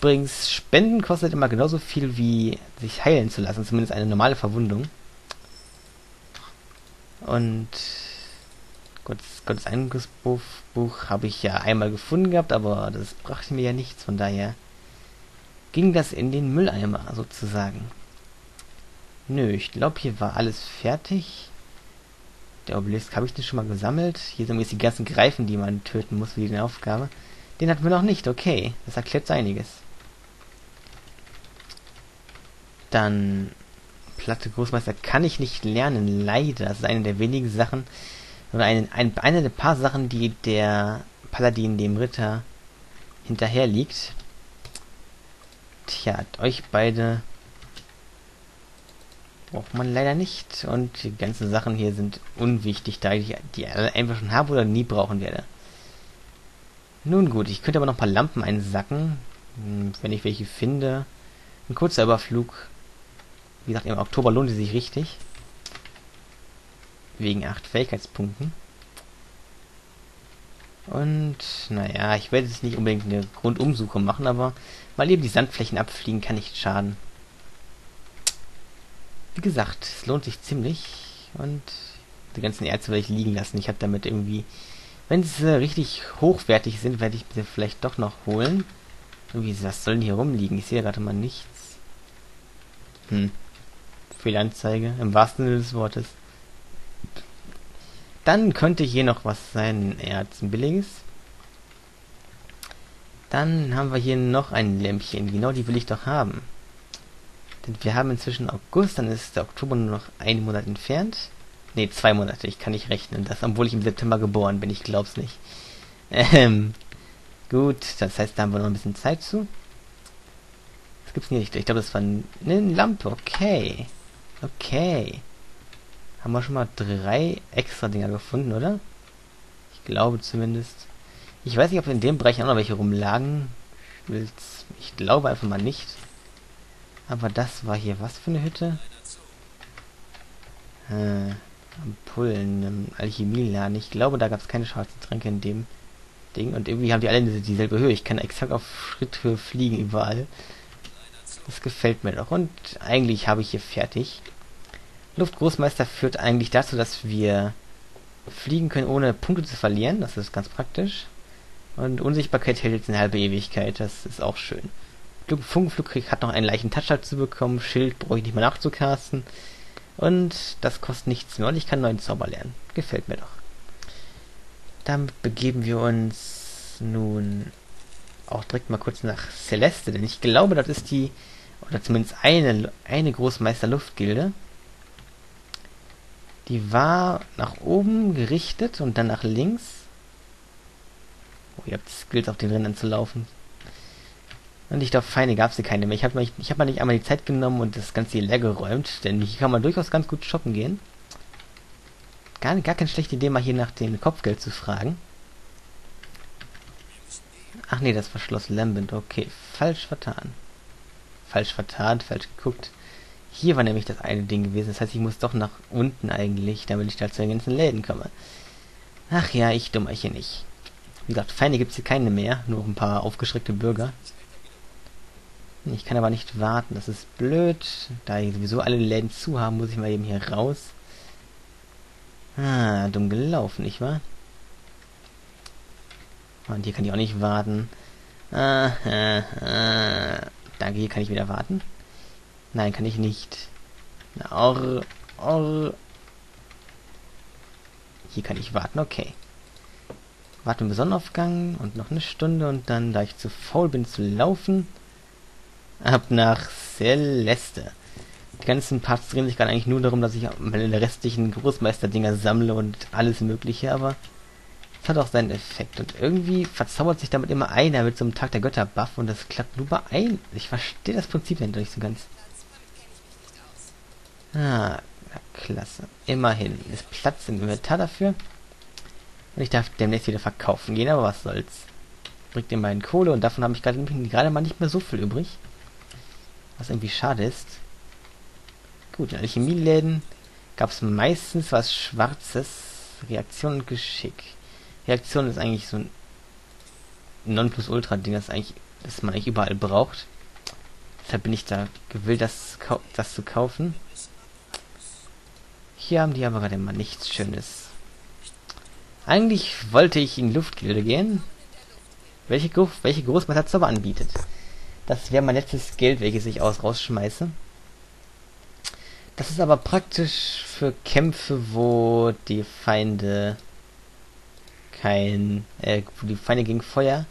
Übrigens, Spenden kostet immer genauso viel wie sich heilen zu lassen, zumindest eine normale Verwundung. Und Gottes, Gottes Angriffsbuch Buch habe ich ja einmal gefunden gehabt, aber das brachte mir ja nichts, von daher ging das in den Mülleimer sozusagen. Nö, ich glaube, hier war alles fertig. Der Obelisk habe ich den schon mal gesammelt. Hier sind jetzt die ganzen Greifen, die man töten muss für die Aufgabe. Den hatten wir noch nicht, okay. Das erklärt einiges. Dann Platte Großmeister kann ich nicht lernen, leider. Das ist eine der wenigen Sachen, oder eine, ein, eine der paar Sachen, die der Paladin dem Ritter hinterher liegt. Tja, euch beide braucht man leider nicht. Und die ganzen Sachen hier sind unwichtig, da ich die einfach schon habe oder nie brauchen werde. Nun gut, ich könnte aber noch ein paar Lampen einsacken, hm, wenn ich welche finde. Ein kurzer Überflug. Wie gesagt, im Oktober lohnt es sich richtig. Wegen 8 Fähigkeitspunkten. Und, naja, ich werde jetzt nicht unbedingt eine Grundumsuche machen, aber mal eben die Sandflächen abfliegen kann nicht schaden. Wie gesagt, es lohnt sich ziemlich. Und die ganzen Erze werde ich liegen lassen. Ich habe damit irgendwie... Wenn sie richtig hochwertig sind, werde ich sie vielleicht doch noch holen. Irgendwie, was soll denn hier rumliegen? Ich sehe gerade mal nichts. Hm. Fehlanzeige, im wahrsten Sinne des Wortes. Dann könnte hier noch was sein, Erz, ein billiges. Dann haben wir hier noch ein Lämpchen. Genau die will ich doch haben. Denn wir haben inzwischen August, dann ist der Oktober nur noch einen Monat entfernt. Ne, zwei Monate, ich kann nicht rechnen. Das, obwohl ich im September geboren bin, ich glaub's nicht. Ähm, gut, das heißt, da haben wir noch ein bisschen Zeit zu. Was gibt's nicht? Ich glaube, das war eine Lampe, okay. Okay. Haben wir schon mal drei extra Dinger gefunden, oder? Ich glaube zumindest. Ich weiß nicht, ob in dem Bereich auch noch welche rumlagen. Ich, glaube einfach mal nicht. Aber das war hier was für eine Hütte? Äh, Ampullen Alchemieladen. Ich glaube, da gab es keine schwarzen Tränke in dem Ding. Und irgendwie haben die alle dieselbe Höhe. Ich kann exakt auf Schritthöhe fliegen überall. Das gefällt mir doch. Und eigentlich habe ich hier fertig. Luftgroßmeister führt eigentlich dazu, dass wir fliegen können, ohne Punkte zu verlieren. Das ist ganz praktisch. Und Unsichtbarkeit hält jetzt eine halbe Ewigkeit. Das ist auch schön. Funkenflug hat noch einen leichten Touch dazu bekommen. Schild brauche ich nicht mehr nachzucasten. Und das kostet nichts mehr. Und ich kann einen neuen Zauber lernen. Gefällt mir doch. Damit begeben wir uns nun auch direkt mal kurz nach Celeste. Denn ich glaube, das ist die, oder zumindest eine, eine Großmeister Luftgilde. Die war nach oben gerichtet und dann nach links. Oh, ihr habt Skills auf den Rändern zu laufen. Und ich glaube, Feine gab es keine mehr. Ich habe mal, hab mal nicht einmal die Zeit genommen und das Ganze hier leer geräumt, denn hier kann man durchaus ganz gut shoppen gehen. Gar, gar keine schlechte Idee, mal hier nach dem Kopfgeld zu fragen. Ach nee, das war Schloss Lambent. Okay, falsch vertan. Falsch vertan, falsch geguckt. Hier war nämlich das eine Ding gewesen. Das heißt, ich muss doch nach unten eigentlich, damit ich da zu den ganzen Läden komme. Ach ja, ich dummerchen nicht. Wie gesagt, Feinde gibt es hier keine mehr, nur ein paar aufgeschreckte Bürger. Ich kann aber nicht warten, das ist blöd. Da ich sowieso alle Läden zu haben, muss ich mal eben hier raus. Ah, dumm gelaufen, nicht wahr? Und hier kann ich auch nicht warten. Ah, ah, ah. Danke, hier kann ich wieder warten. Nein, kann ich nicht. Na, orr, orr. Hier kann ich warten, okay. Warten bis Sonnenaufgang und noch eine Stunde und dann, da ich zu faul bin zu laufen, ab nach Celeste. Die ganzen Parts drehen sich gerade eigentlich nur darum, dass ich meine restlichen Großmeister-Dinger sammle und alles mögliche, aber es hat auch seinen Effekt. Und irgendwie verzaubert sich damit immer einer mit so einem Tag der Götter-Buff und das klappt nur bei ein. Ich verstehe das Prinzip dahinter nicht so ganz. Ah, klasse. Immerhin. Ist Platz im Inventar dafür. Und ich darf demnächst wieder verkaufen gehen, aber was soll's. Bringt den beiden Kohle und davon habe ich gerade mal nicht mehr so viel übrig. Was irgendwie schade ist. Gut, in Alchemieläden gab es meistens was Schwarzes. Reaktion und Geschick. Reaktion ist eigentlich so ein Nonplusultra-Ding, das eigentlich, das man eigentlich überall braucht. Deshalb bin ich da gewillt, das, das zu kaufen. Hier haben die aber gerade mal nichts Schönes. Eigentlich wollte ich in Luftgilde gehen, welche, welche Großmeisterzauber anbietet. Das wäre mein letztes Geld, welches ich aus rausschmeiße. Das ist aber praktisch für Kämpfe, wo die Feinde kein, äh, wo die Feinde gegen Feuer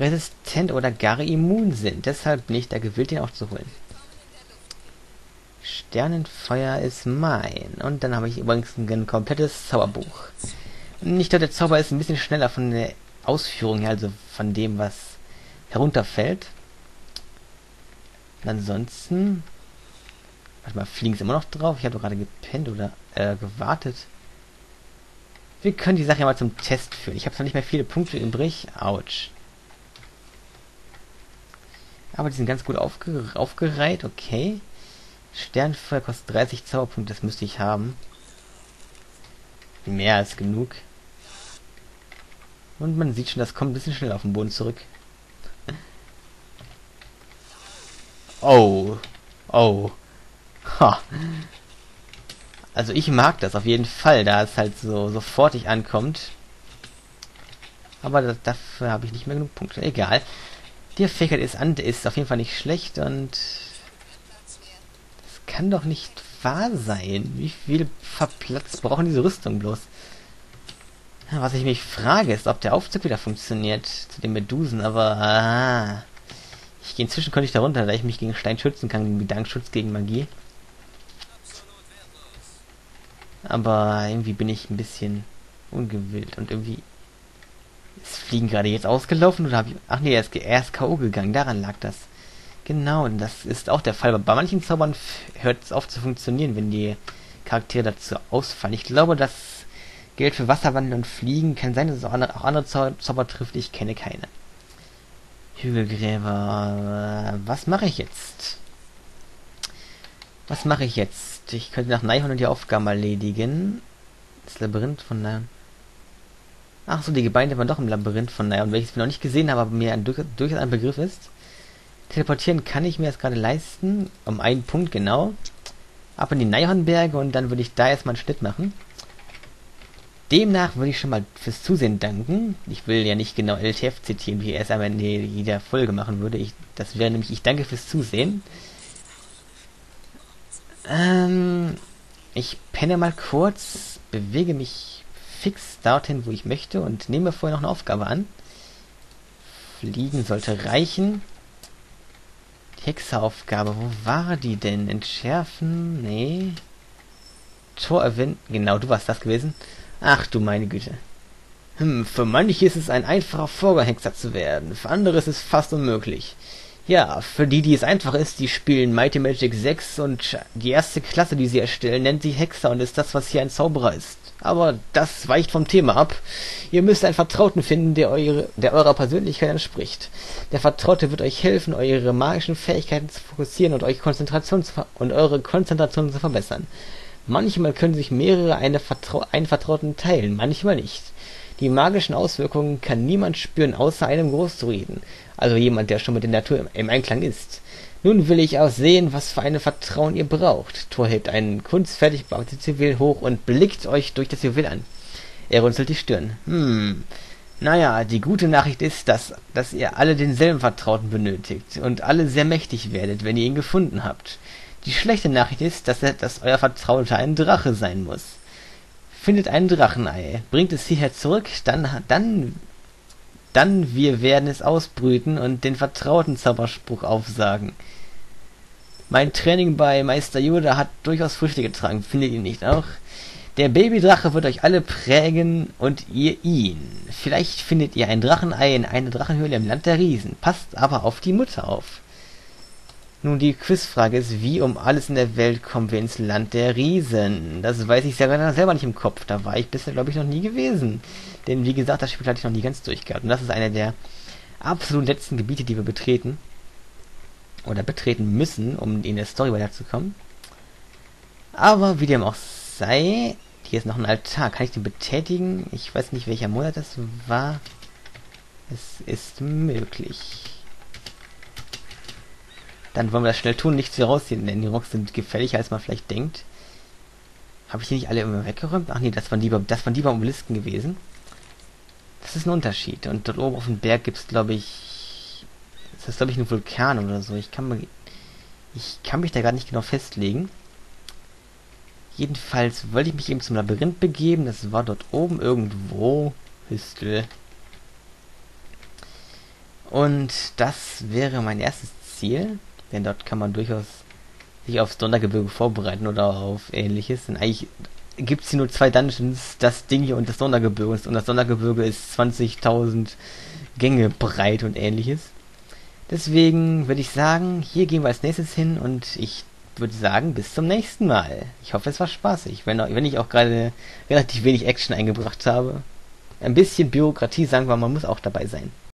resistent oder gar immun sind. Deshalb bin ich da gewillt, den auch zu holen. Sternenfeuer ist mein. Und dann habe ich übrigens ein komplettes Zauberbuch. Ich glaube, der Zauber ist ein bisschen schneller von der Ausführung her, also von dem, was herunterfällt. Und ansonsten... Warte mal, fliegen sie immer noch drauf? Ich habe gerade gepennt oder äh, gewartet. Wir können die Sache ja mal zum Test führen. Ich habe zwar nicht mehr viele Punkte übrig. Autsch. Aber die sind ganz gut aufge aufgereiht, okay. Sternfeuer kostet 30 Zauberpunkte, das müsste ich haben. Mehr als genug. Und man sieht schon, das kommt ein bisschen schnell auf den Boden zurück. Oh. Oh. Ha. Also ich mag das auf jeden Fall, da es halt so sofortig ankommt. Aber das, dafür habe ich nicht mehr genug Punkte. Egal. Die Fähigkeit ist, an, ist auf jeden Fall nicht schlecht und... Das kann doch nicht wahr sein. Wie viel Verplatz brauchen diese Rüstung bloß? Was ich mich frage, ist, ob der Aufzug wieder funktioniert zu den Medusen, aber... Ah, ich gehe inzwischen könnte ich da runter, da ich mich gegen Stein schützen kann, wie Dankschutz gegen Magie. Aber irgendwie bin ich ein bisschen ungewillt und irgendwie ist Fliegen gerade jetzt ausgelaufen oder habe ich... Ach nee, er ist, ist K.O. gegangen, daran lag das. Genau, und das ist auch der Fall. Bei manchen Zaubern hört es auf zu funktionieren, wenn die Charaktere dazu ausfallen. Ich glaube, das gilt für Wasserwandel und Fliegen. Kann sein, dass es auch andere, auch andere Zau Zauber trifft. Ich kenne keine. Hügelgräber. Was mache ich jetzt? Was mache ich jetzt? Ich könnte nach Neihorn die Aufgaben erledigen. Das Labyrinth von Neihorn. Ach so, die Gebeine waren doch im Labyrinth von Neihorn, welches wir noch nicht gesehen haben, aber mir ein, durchaus ein Begriff ist. Teleportieren kann ich mir jetzt gerade leisten, um einen Punkt genau. Ab in die Neihornberge und dann würde ich da erstmal einen Schnitt machen. Demnach würde ich schon mal fürs Zusehen danken. Ich will ja nicht genau LTF zitieren, wie ich es am Ende jeder Folge machen würde. Ich, das wäre nämlich, ich danke fürs Zusehen. Ähm, ich penne mal kurz, bewege mich fix dorthin, wo ich möchte und nehme vorher noch eine Aufgabe an. Fliegen sollte reichen. Die Hexeraufgabe, wo war die denn? Entschärfen? Nee. Tor erwähnen. Genau, du warst das gewesen. Ach du meine Güte. Hm, für manche ist es ein einfacher Vorgehexer zu werden, für andere ist es fast unmöglich. Ja, für die, die es einfach ist, die spielen Mighty Magic 6 und die erste Klasse, die sie erstellen, nennt sich Hexer und ist das, was hier ein Zauberer ist. Aber das weicht vom Thema ab. Ihr müsst einen Vertrauten finden, der, eure, der eurer Persönlichkeit entspricht. Der Vertraute wird euch helfen, eure magischen Fähigkeiten zu fokussieren und euch Konzentration zu, und eure Konzentration zu verbessern. Manchmal können sich mehrere eine Vertrau einen Vertrauten teilen, manchmal nicht. Die magischen Auswirkungen kann niemand spüren außer einem Großdruiden, also jemand, der schon mit der Natur im Einklang ist. Nun will ich auch sehen, was für ein Vertrauen ihr braucht. Thor hebt einen kunstfertig bearbeitetes Juwel hoch und blickt euch durch das Juwel an. Er runzelt die Stirn. Hm. Naja, die gute Nachricht ist, dass, dass ihr alle denselben Vertrauten benötigt und alle sehr mächtig werdet, wenn ihr ihn gefunden habt. Die schlechte Nachricht ist, dass, er, dass euer Vertrauter ein Drache sein muss. Findet ein Drachenei, bringt es hierher zurück, dann, dann, dann wir werden es ausbrüten und den vertrauten Zauberspruch aufsagen. Mein Training bei Meister Yoda hat durchaus Früchte getragen, findet ihr nicht auch? Der Babydrache wird euch alle prägen und ihr ihn. Vielleicht findet ihr ein Drachenei in einer Drachenhöhle im Land der Riesen. Passt aber auf die Mutter auf. Nun, die Quizfrage ist, wie um alles in der Welt kommen wir ins Land der Riesen? Das weiß ich selber, selber nicht im Kopf. Da war ich bisher, glaube ich, noch nie gewesen. Denn, wie gesagt, das Spiel hatte ich noch nie ganz durchgehabt. Und das ist einer der absolut letzten Gebiete, die wir betreten. Oder betreten müssen, um in der Story weiterzukommen. Aber, wie dem auch sei, hier ist noch ein Altar. Kann ich den betätigen? Ich weiß nicht, welcher Monat das war. Es ist möglich. Dann wollen wir das schnell tun, nicht zu rausziehen, denn die Rocks sind gefährlicher, als man vielleicht denkt. Habe ich die nicht alle immer weggeräumt? Ach nee, das waren die, das waren die beim Obelisken gewesen. Das ist ein Unterschied. Und dort oben auf dem Berg gibt es, glaube ich... Das ist, glaube ich, ein Vulkan oder so. Ich kann, ich kann mich da gar nicht genau festlegen. Jedenfalls wollte ich mich eben zum Labyrinth begeben. Das war dort oben irgendwo. Hüstel. Und das wäre mein erstes Ziel. Denn dort kann man durchaus sich aufs Donnergebirge vorbereiten oder auf ähnliches. Denn eigentlich gibt es hier nur zwei Dungeons, das Ding hier und das Donnergebirge. Und das Donnergebirge ist 20.000 Gänge breit und ähnliches. Deswegen würde ich sagen, hier gehen wir als nächstes hin und ich würde sagen, bis zum nächsten Mal. Ich hoffe, es war spaßig, wenn, wenn ich auch gerade relativ wenig Action eingebracht habe. Ein bisschen Bürokratie, sagen wir mal, muss auch dabei sein.